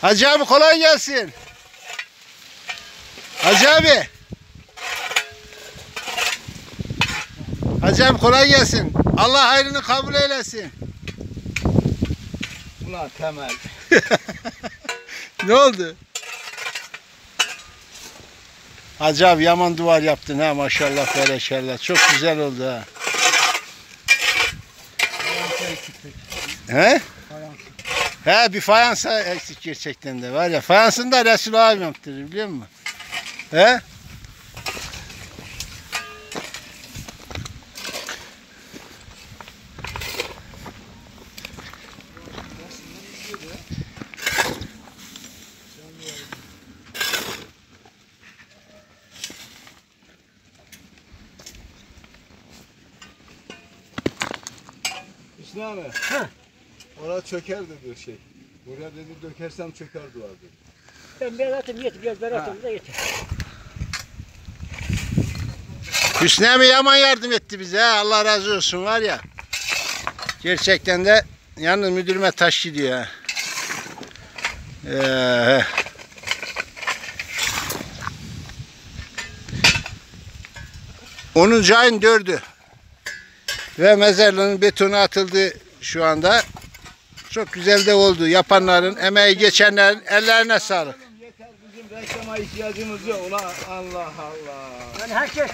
Hacı abi kolay gelsin. Hacı abi. Hacı abi kolay gelsin. Allah hayrını kabul eylesin. Ulan temel. Ne oldu? Hacı abi yaman duvar yaptın ha maşallah bereşallah. Çok güzel oldu ha. He? He bir fayansa eksik gerçekten de var ya. Fayansını da Resul abim yaptırır biliyor musun? He? Hüsnü abi. Orada çöker dedi şey. Buraya dedi dökersem çöker duvar dedi. Ben biraz atayım yeter, biraz ben atayım da yeter. Hüsnü abi yaman yardım etti bize ha. Allah razı olsun var ya. Gerçekten de yalnız müdürüme taş gidiyor ha. Ee, Onuncu ayın dördü. Ve mezarlığın betonu atıldı şu anda. Çok güzel de oldu. Yapanların, emeği geçenlerin ellerine sağlık. Yeter bizim reklama ihtiyacımız yok. Ulan Allah Allah. Yani herkes